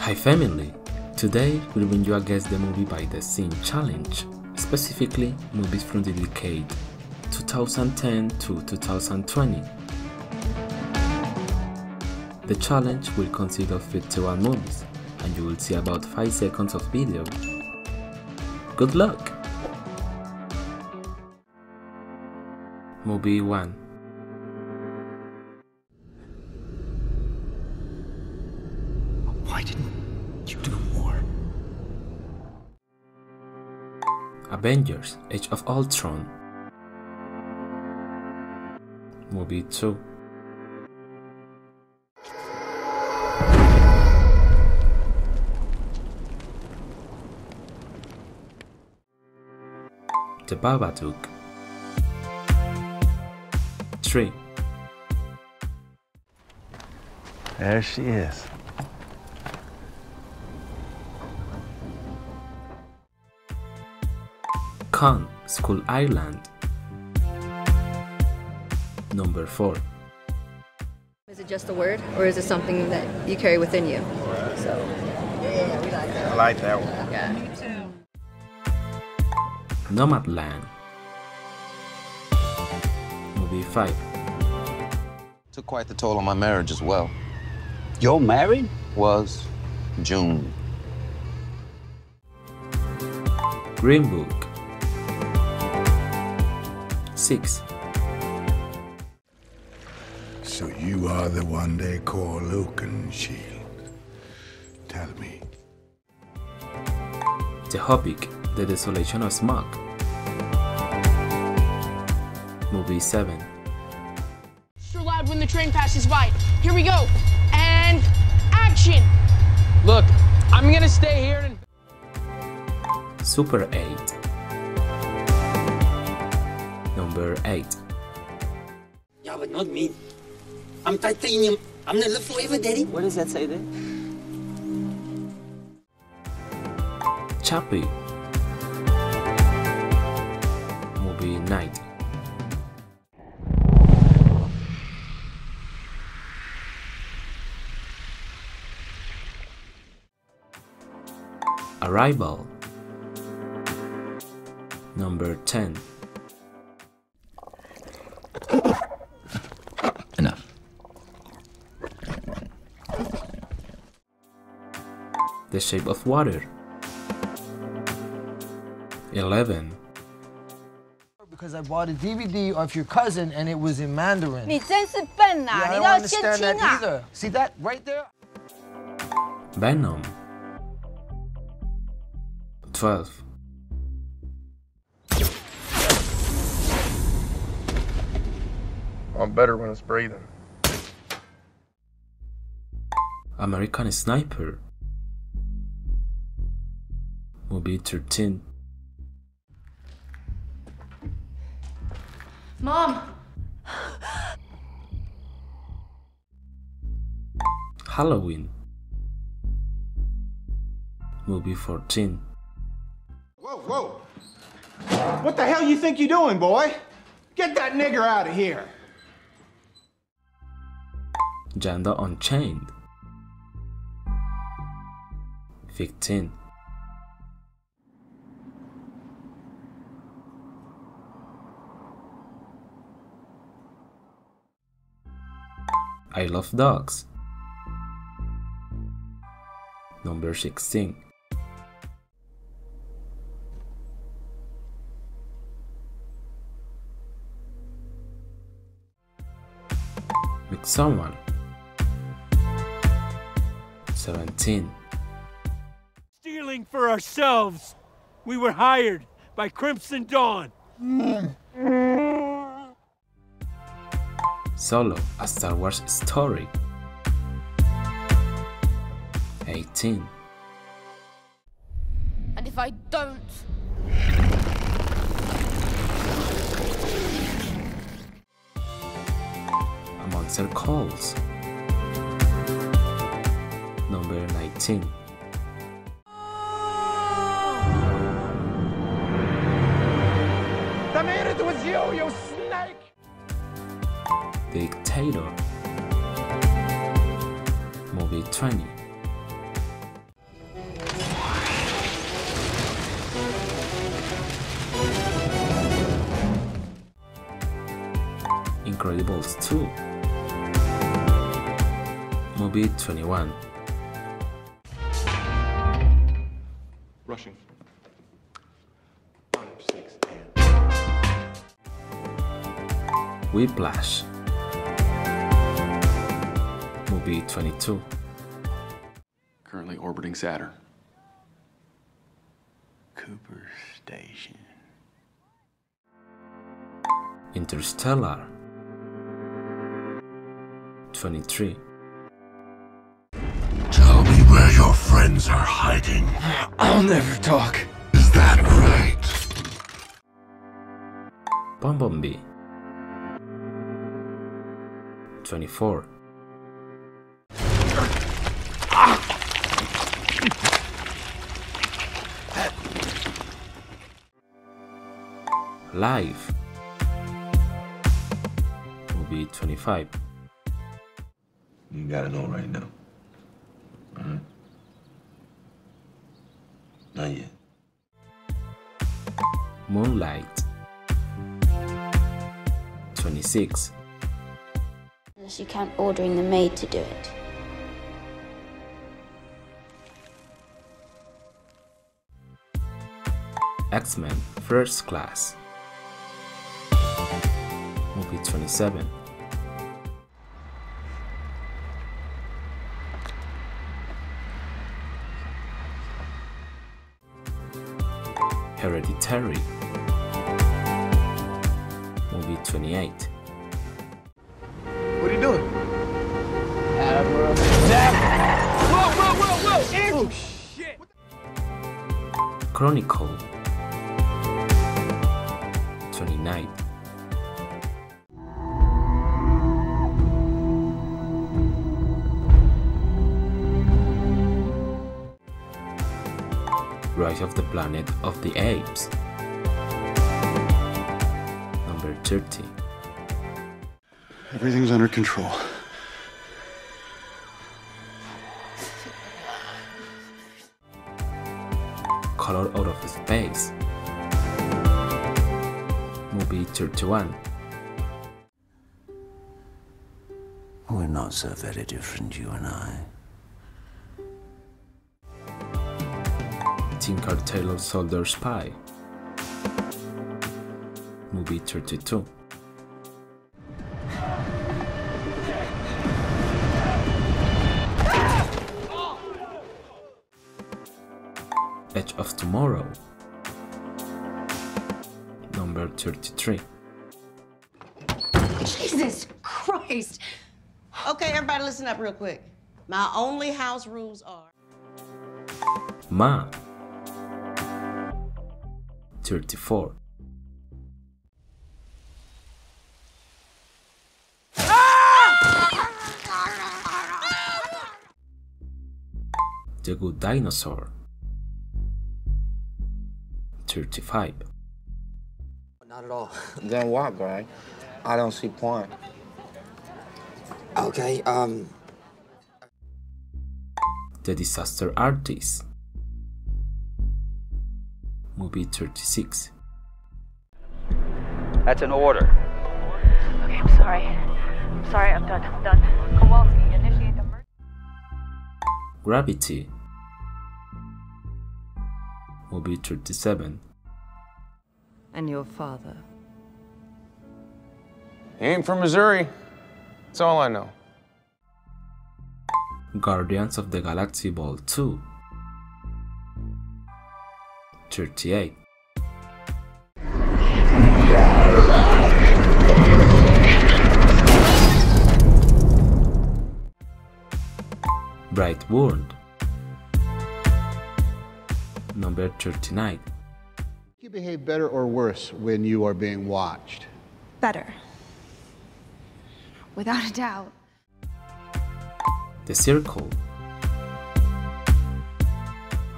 Hi family! Today we'll bring you against the movie by the Scene Challenge, specifically movies from the decade 2010 to 2020. The challenge will consist of 51 movies and you will see about 5 seconds of video. Good luck! Movie 1 Avengers Age of Ultron. Movie 2 The Babadook. 3 There she is. Kong Skull Island Number 4 Is it just a word, or is it something that you carry within you? So, I like that one. yeah. Nomadland Movie 5 Took quite the toll on my marriage as well. You're married? Was June. Green Book 6 So you are the one they call Oakenshield. Tell me. The Hobbit The Desolation of Smaug Movie 7 extra loud when the train passes by. Here we go. And action. Look, I'm gonna stay here and. Super 8 Number 8 Yeah, but not me. I'm titanium. I'm gonna live forever, Daddy. What does that say there? Chappie Movie Night Arrival Number 10 The Shape of Water 11 Because I bought a DVD of your cousin and it was in Mandarin. 你真是笨呐、 Yeah, I 你 don't 都要先 understand 听 that 啊！ either. See that right there? Venom 12 I'm better when it's breathing. American Sniper Movie 13 Mom, Halloween Movie 14 Whoa, whoa. What the hell you think you're doing, boy? Get that nigger out of here. Django Unchained 15 Isle of Dogs Number 16 With someone. 17 Stealing for ourselves. We were hired by Crimson Dawn. Mm. Solo, a Star Wars story. 18. And if I don't, A Monster Calls. Number 19. The man it was you, you snake! Dictator. Movie 20 Incredibles 2 Movie 21 Rushing. Whiplash. Movie 22. Currently orbiting Saturn. Cooper Station. Interstellar. 23. Tell me where your friends are hiding. I'll never talk. Is that right? Bumblebee. 24. Live. be 25. You gotta know right now. Alright? Not yet. Moonlight. 26. Unless you count ordering the maid to do it. X Men First Class. Movie 27. Hereditary. Movie 28. What are you doing? Whoa, whoa, whoa, whoa! Oh, shit! Chronicle. 29. Rise of the Planet of the Apes. Number 30. Everything's under control. Color Out of Space. Movie 31. We're not so very different, you and I. Tinker Tailor Soldier Spy. Movie 32. Edge of Tomorrow. Number 33. Jesus Christ. Okay, everybody listen up real quick. My only house rules are Ma. 34. The Good Dinosaur. 35. Not at all. Then what, Greg? I don't see point. Okay, um, The Disaster Artist. Movie 36. That's an order. Okay, I'm sorry. I'm sorry, I'm done. I'm done. Kowalski, initiate emergency. Gravity. Movie 37. And your father? He ain't from Missouri. That's all I know. Guardians of the Galaxy Vol 2. 38. Bright World. Number 39. You behave better or worse when you are being watched. Better. Without a doubt. The Circle.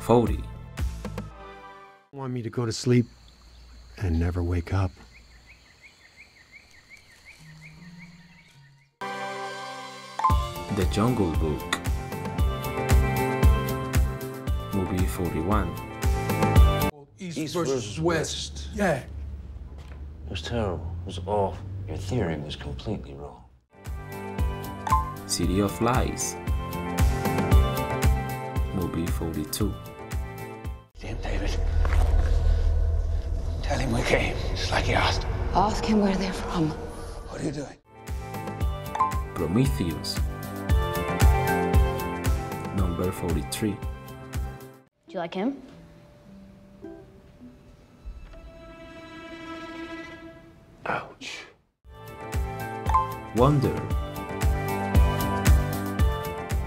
40. Want me to go to sleep and never wake up? The Jungle Book. Movie 41. East, versus, West. Yeah. It was terrible. It was off. Your theory was completely wrong. City of Lies. Movie 42. Tell him we came, just like he asked. Ask him where they're from. What are you doing? Prometheus. Number 43. Do you like him? Ouch. Wonder.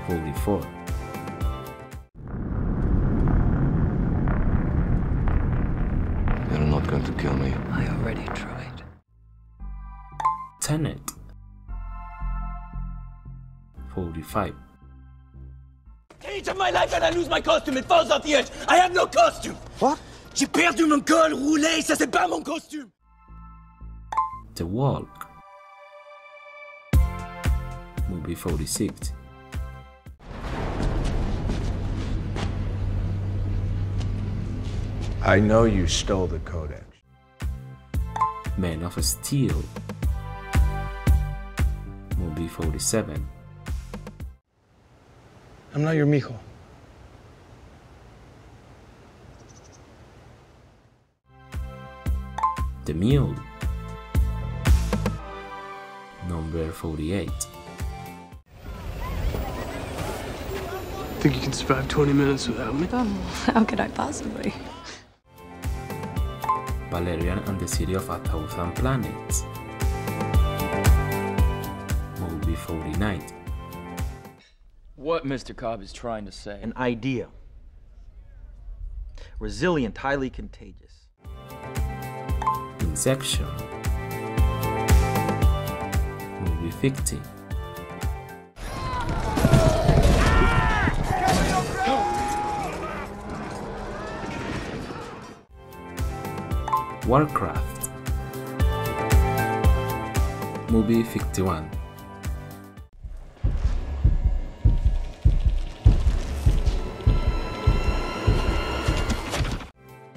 44. Not going to kill me. I already tried. Tenet. 45. Each of my life and I lose my costume, it falls off the edge. I have no costume. What? J'ai perdu mon col roulé, ça c'est pas mon costume. The Walk. Movie 46. I know you stole the codex. Man of Steel. Movie 47. I'm not your mijo. The Mule. Number 48. Think you can survive 20 minutes without me? Oh, how could I possibly? Valerian and the City of a Thousand Planets. Movie 49. What Mr. Cobb is trying to say. An idea. Resilient, highly contagious. Inception. Movie 50. Warcraft. Movie 51.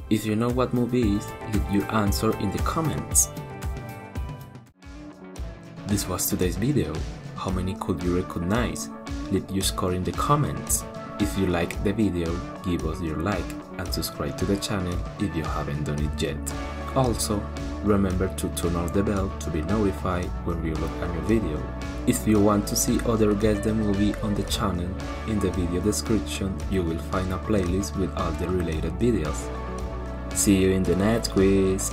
If you know what movie is, leave your answer in the comments. This was today's video. How many could you recognize? Leave your score in the comments. If you liked the video, give us your like and subscribe to the channel if you haven't done it yet. Also, remember to turn on the bell to be notified when we upload a new video. If you want to see other Guess the Movie on the channel, in the video description you will find a playlist with all the related videos. See you in the next quiz!